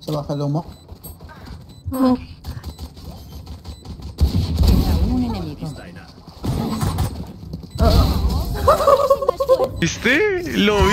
Se baja el humo. un enemigo. ¿Viste? Lo vi.